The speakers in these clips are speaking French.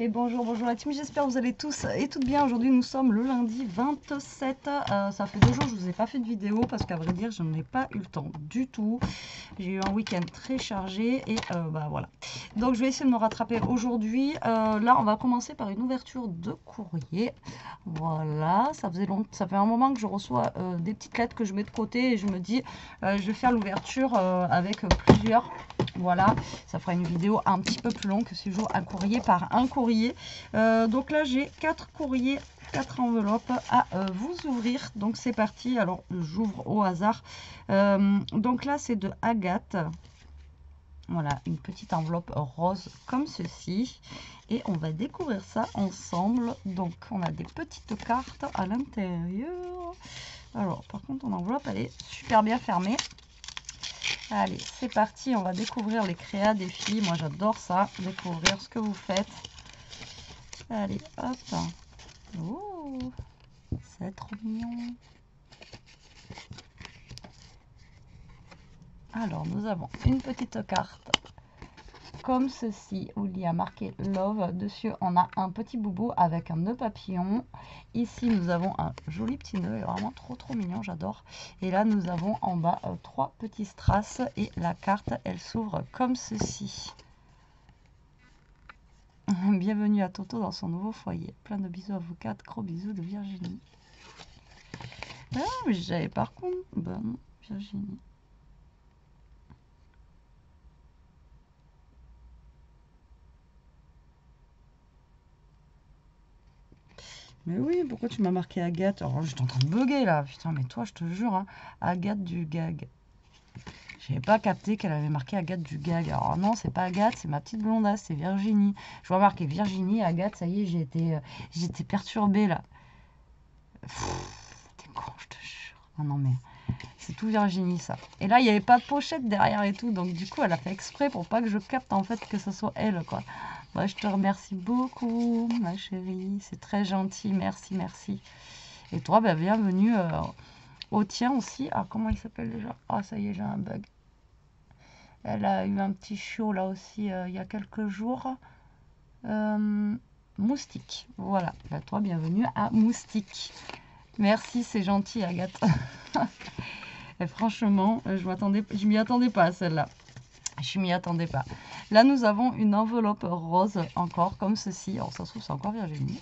Et bonjour, bonjour la team, j'espère que vous allez tous et toutes bien. Aujourd'hui nous sommes le lundi 27, euh, ça fait deux jours que je vous ai pas fait de vidéo parce qu'à vrai dire je n'ai pas eu le temps du tout. J'ai eu un week-end très chargé et euh, bah voilà. Donc je vais essayer de me rattraper aujourd'hui. Euh, là on va commencer par une ouverture de courrier. Voilà, ça faisait long, ça fait un moment que je reçois des petites lettres que je mets de côté et je me dis je vais faire l'ouverture avec plusieurs. Voilà, ça fera une vidéo un petit peu plus longue que si je un courrier par un courrier euh, donc là, j'ai quatre courriers, quatre enveloppes à euh, vous ouvrir. Donc c'est parti. Alors, j'ouvre au hasard. Euh, donc là, c'est de Agathe. Voilà, une petite enveloppe rose comme ceci. Et on va découvrir ça ensemble. Donc, on a des petites cartes à l'intérieur. Alors, par contre, ton enveloppe, elle est super bien fermée. Allez, c'est parti. On va découvrir les créas des filles. Moi, j'adore ça. Découvrir ce que vous faites. Allez, hop. Oh, c'est trop mignon. Alors, nous avons une petite carte comme ceci où il y a marqué Love. Dessus, on a un petit boubou avec un nœud papillon. Ici, nous avons un joli petit nœud, vraiment trop trop mignon, j'adore. Et là, nous avons en bas euh, trois petits strass et la carte, elle s'ouvre comme ceci. Bienvenue à Toto dans son nouveau foyer. Plein de bisous à. Gros bisous de Virginie. Ah, mais j'avais par contre. Ben non, Virginie. Mais oui, pourquoi tu m'as marqué Agathe? Alors, je suis en train de bugger là. Putain, mais toi, je te jure, hein, Agathe du gag. J'avais pas capté qu'elle avait marqué Agathe du gag. Alors non, c'est pas Agathe, c'est ma petite blondasse, c'est Virginie. Je vois marquer Virginie, Agathe, ça y est, j'ai été, euh, j'étais perturbée là. T'es con, je te jure. Non, non, mais c'est tout Virginie ça. Et là, il n'y avait pas de pochette derrière et tout, donc du coup, elle a fait exprès pour pas que je capte en fait que ce soit elle, quoi. je te remercie beaucoup, ma chérie. C'est très gentil, merci, merci. Et toi, bah, bienvenue euh, au tien aussi. Ah, comment il s'appelle déjà? Ah, ça y est, j'ai un bug. Elle a eu un petit show là aussi euh, il y a quelques jours. Euh, moustique. Voilà. Bah, toi, bienvenue à Moustique. Merci, c'est gentil, Agathe. Franchement, euh, je m'y attendais pas à celle-là. Je m'y attendais pas. Là, nous avons une enveloppe rose encore, comme ceci. Alors, ça se trouve, c'est encore Virginie.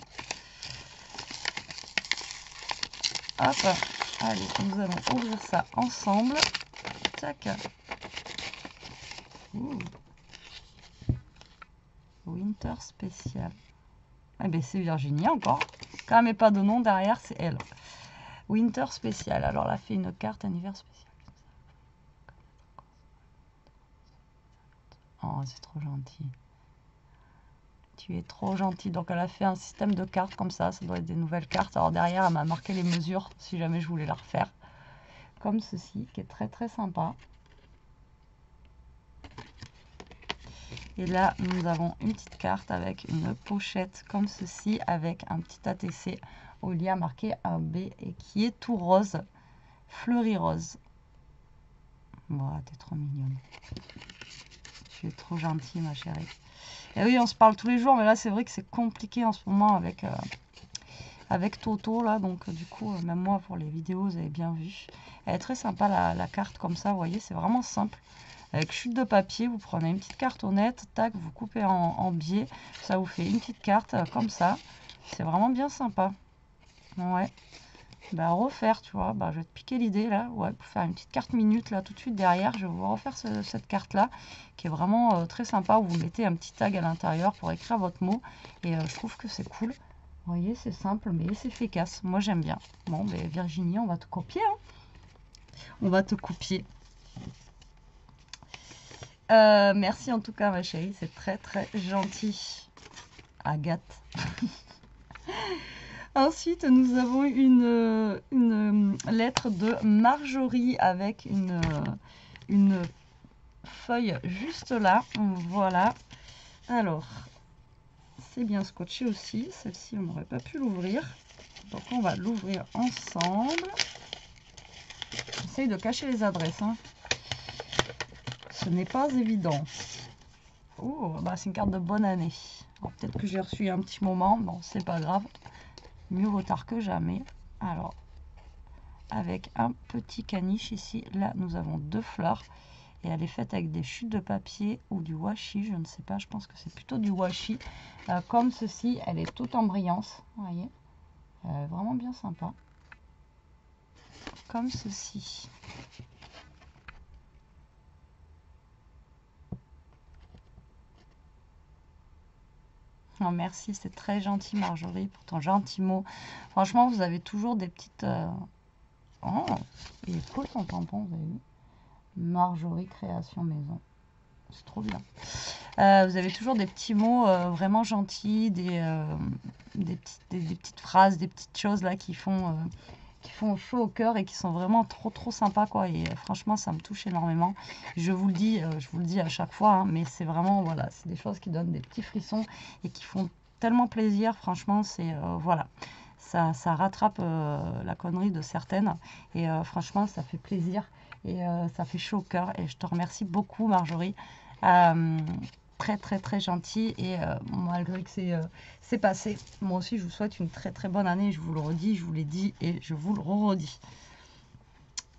Hop. Allez, nous allons ouvrir ça ensemble. Tac. Winter spécial. Eh bien, c'est Virginie encore. Quand même pas de nom derrière, c'est elle. Winter spécial. Alors, elle a fait une carte anniversaire spécial. Oh, c'est trop gentil. Tu es trop gentil. Donc, elle a fait un système de cartes comme ça. Ça doit être des nouvelles cartes. Alors, derrière, elle m'a marqué les mesures si jamais je voulais la refaire. Comme ceci, qui est très très sympa. Et là, nous avons une petite carte avec une pochette comme ceci, avec un petit ATC au lien marqué AB et qui est tout rose, fleuri rose. Voilà, t'es trop mignonne. Tu es trop gentille, ma chérie. Et oui, on se parle tous les jours, mais là, c'est vrai que c'est compliqué en ce moment avec, euh, avec Toto, là. Donc, du coup, euh, même moi, pour les vidéos, vous avez bien vu. Elle est très sympa, la carte, comme ça, vous voyez, c'est vraiment simple. Avec chute de papier, vous prenez une petite cartonnette, tac, vous coupez en, biais. Ça vous fait une petite carte euh, comme ça. C'est vraiment bien sympa. Ouais. Bah, refaire, tu vois. Bah, je vais te piquer l'idée là. Ouais, pour faire une petite carte minute là tout de suite derrière. Je vais vous refaire cette carte là qui est vraiment euh, très sympa. Où vous mettez un petit tag à l'intérieur pour écrire votre mot. Et euh, je trouve que c'est cool. Vous voyez, c'est simple mais c'est efficace. Moi j'aime bien. Bon, ben Virginie, on va te copier. Hein. On va te copier. Euh, merci en tout cas, ma chérie. C'est très, très gentil. Agathe. Ensuite, nous avons une, lettre de Marjorie avec une, une feuille juste là. Voilà. Alors, c'est bien scotché aussi. Celle-ci, on n'aurait pas pu l'ouvrir. Donc, on va l'ouvrir ensemble. J'essaye de cacher les adresses. Hein ce n'est pas évident. Oh, bah c'est une carte de bonne année. Peut-être que j'ai reçu un petit moment. Bon, c'est pas grave. Mieux vaut tard que jamais. Alors, avec un petit caniche ici. Là, nous avons deux fleurs. Et elle est faite avec des chutes de papier ou du washi. Je ne sais pas, je pense que c'est plutôt du washi. Euh, comme ceci, elle est toute en brillance. Vous voyez est vraiment bien sympa. Comme ceci. Merci, c'est très gentil Marjorie pour ton gentil mot. Franchement, vous avez toujours des petites... Euh, oh, il est cool son tampon, vous avez vu Marjorie Création Maison. C'est trop bien. Euh, vous avez toujours des petits mots euh, vraiment gentils, des, des, petites, des, petites phrases, des petites choses là qui font, qui font chaud au cœur et qui sont vraiment trop trop sympas quoi. Et franchement, ça me touche énormément. Je vous le dis, je vous le dis à chaque fois, hein, mais c'est vraiment voilà, c'est des choses qui donnent des petits frissons et qui font tellement plaisir. Franchement, c'est voilà. Ça, ça, rattrape la connerie de certaines et franchement ça fait plaisir et ça fait chaud au cœur et je te remercie beaucoup Marjorie très très très gentil et euh, malgré que c'est euh, passé, moi aussi je vous souhaite une très très bonne année, je vous le redis, je vous l'ai dit et je vous le redis.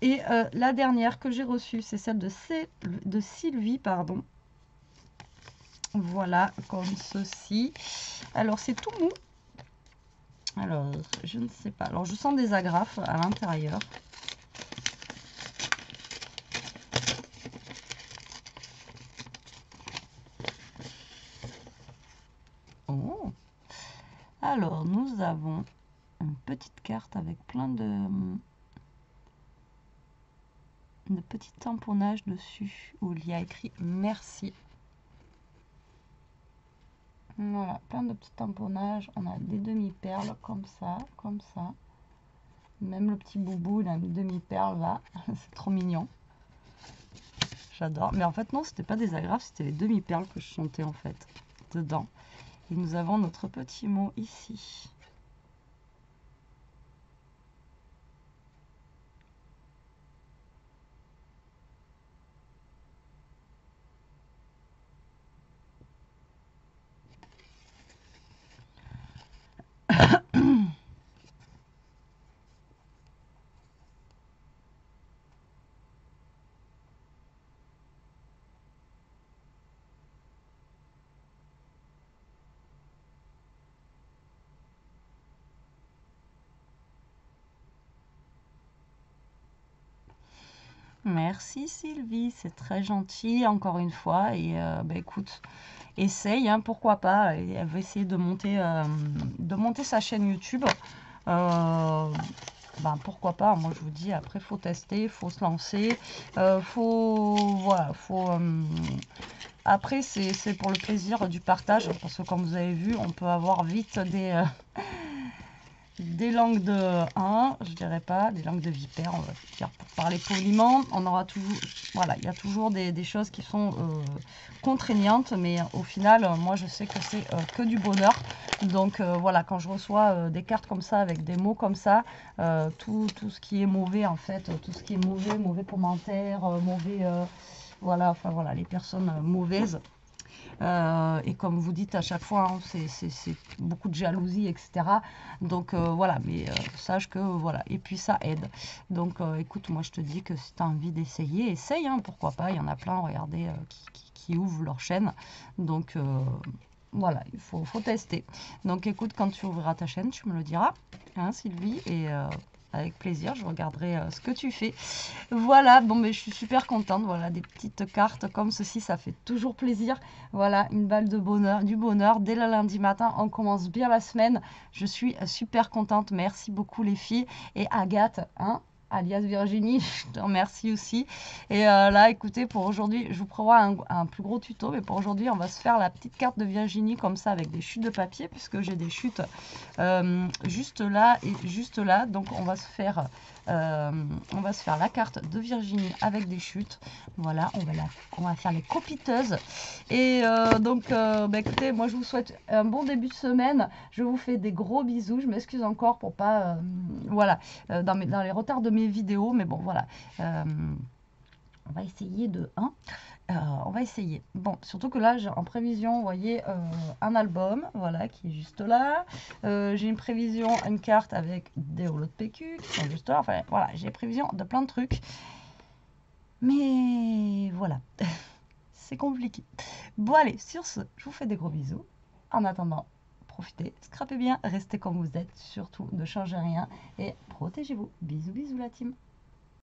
Et euh, la dernière que j'ai reçue, c'est celle de, de Sylvie, pardon. Voilà, comme ceci. Alors c'est tout mou. Alors, je ne sais pas. Alors, je sens des agrafes à l'intérieur. Alors, nous une petite carte avec plein de, de petits tamponnages dessus où il y a écrit merci. Voilà, plein de petits tamponnages. On a des demi-perles comme ça, comme ça. Même le petit boubou, il a une demi-perle là. C'est trop mignon. J'adore. Mais en fait, non, c'était pas des agrafes, c'était les demi-perles que je chantais en fait dedans. Et nous avons notre petit mot ici. Merci Sylvie, c'est très gentil encore une fois. Et euh, bah, écoute, essaye, hein, pourquoi pas. elle va essayer de monter, euh, de monter sa chaîne YouTube. Euh, ben, pourquoi pas, moi je vous dis, après faut tester, faut se lancer, faut, voilà, faut, après c'est pour le plaisir du partage, parce que comme vous avez vu, on peut avoir vite des, des langues de 1, je dirais pas, des langues de vipère, on pour parler poliment. On aura toujours, voilà, il y a toujours des, choses qui sont euh, contraignantes, mais au final, euh, moi je sais que c'est euh, que du bonheur. Donc voilà, quand je reçois des cartes comme ça, avec des mots comme ça, tout, tout, ce qui est mauvais en fait, tout ce qui est mauvais, mauvais commentaire, mauvais, voilà, enfin voilà, les personnes mauvaises, euh, et comme vous dites à chaque fois, hein, c'est beaucoup de jalousie, etc. Donc euh, voilà, mais euh, sache que voilà. Et puis ça aide. Donc écoute, moi je te dis que si tu as envie d'essayer, essaye, hein, pourquoi pas. Il y en a plein, regardez, qui, ouvrent leur chaîne. Donc voilà, il faut, tester. Donc écoute, quand tu ouvriras ta chaîne, tu me le diras, hein, Sylvie. Avec plaisir, je regarderai euh, ce que tu fais. Voilà, bon, mais je suis super contente. Voilà, des petites cartes comme ceci, ça fait toujours plaisir. Voilà, une balle de bonheur, du bonheur. Dès le lundi matin, on commence bien la semaine. Je suis super contente. Merci beaucoup les filles. Et Agathe, hein, alias Virginie, je te remercie aussi. Et euh, là, écoutez, pour aujourd'hui, je vous prévois un, plus gros tuto, mais pour aujourd'hui, on va se faire la petite carte de Virginie comme ça avec des chutes de papier, puisque j'ai des chutes euh, juste là et juste là. Donc, on va se faire euh, on va se faire la carte de Virginie avec des chutes. Voilà, on va, la, on va faire les copiteuses. Et donc, bah, écoutez, moi je vous souhaite un bon début de semaine. Je vous fais des gros bisous. Je m'excuse encore pour pas, voilà, dans, dans les retards de mes vidéos. Mais bon, voilà. on va essayer de 1. euh, on va essayer. Bon, surtout que là, j'ai en prévision, voyez, euh, un album, voilà, qui est juste là. Euh, j'ai une prévision, une carte avec des rouleaux de PQ qui sont juste là. Enfin, voilà, j'ai prévision de plein de trucs. Mais voilà, c'est compliqué. Bon, allez, sur ce, je vous fais des gros bisous. En attendant, profitez, scrapez bien, restez comme vous êtes. Surtout, ne changez rien et protégez-vous. Bisous, bisous la team.